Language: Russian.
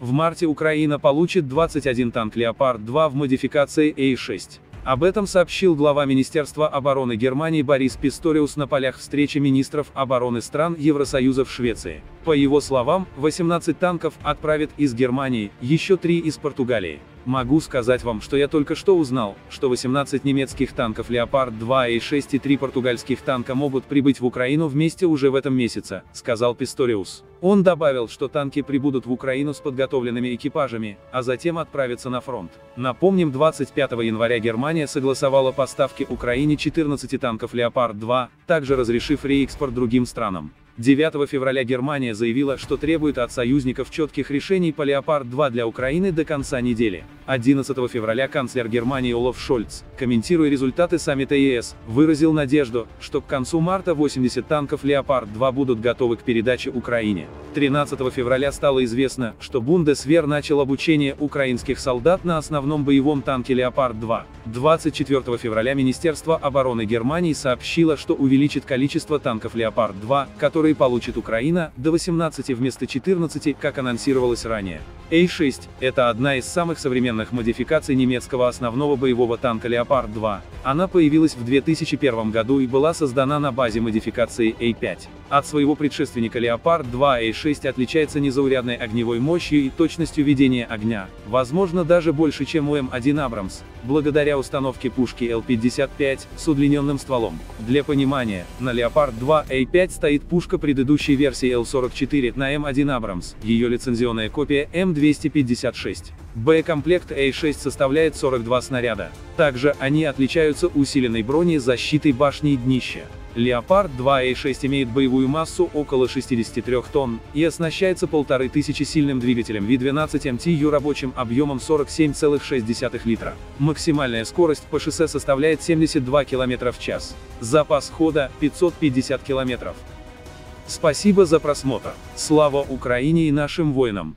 В марте Украина получит 21 танк «Леопард-2» в модификации А-6. Об этом сообщил глава Министерства обороны Германии Борис Писториус на полях встречи министров обороны стран Евросоюза в Швеции. По его словам, 18 танков отправят из Германии, еще 3 из Португалии. Могу сказать вам, что я только что узнал, что 18 немецких танков «Леопард-2» и 6 и 3 португальских танка могут прибыть в Украину вместе уже в этом месяце, сказал Писториус. Он добавил, что танки прибудут в Украину с подготовленными экипажами, а затем отправятся на фронт. Напомним, 25 января Германия согласовала поставки Украине 14 танков «Леопард-2», также разрешив реэкспорт другим странам. 9 февраля Германия заявила, что требует от союзников четких решений по «Леопард-2» для Украины до конца недели. 11 февраля канцлер Германии Олаф Шольц, комментируя результаты саммита ЕС, выразил надежду, что к концу марта 80 танков «Леопард-2» будут готовы к передаче Украине. 13 февраля стало известно, что Бундесвер начал обучение украинских солдат на основном боевом танке «Леопард-2». 24 февраля Министерство обороны Германии сообщило, что увеличит количество танков «Леопард-2», которые которые получит Украина, до 18 вместо 14, как анонсировалось ранее. А-6 – это одна из самых современных модификаций немецкого основного боевого танка «Леопард-2». Она появилась в 2001 году и была создана на базе модификации А-5. От своего предшественника «Леопард-2» А-6 отличается незаурядной огневой мощью и точностью ведения огня, возможно даже больше, чем у М1 «Абрамс», благодаря установке пушки Л-55 с удлиненным стволом. Для понимания, на «Леопард-2» А-5 стоит пушка предыдущей версии Л-44 на М1 «Абрамс», ее лицензионная копия М256. Боекомплект А-6 составляет 42 снаряда. Также они отличаются усиленной броней защитой башни и днища. Леопард 2А6 имеет боевую массу около 63 тонн и оснащается 1500 сильным двигателем V12 MTU рабочим объемом 47,6 литра. Максимальная скорость по шоссе составляет 72 км в час. Запас хода 550 км. Спасибо за просмотр. Слава Украине и нашим воинам!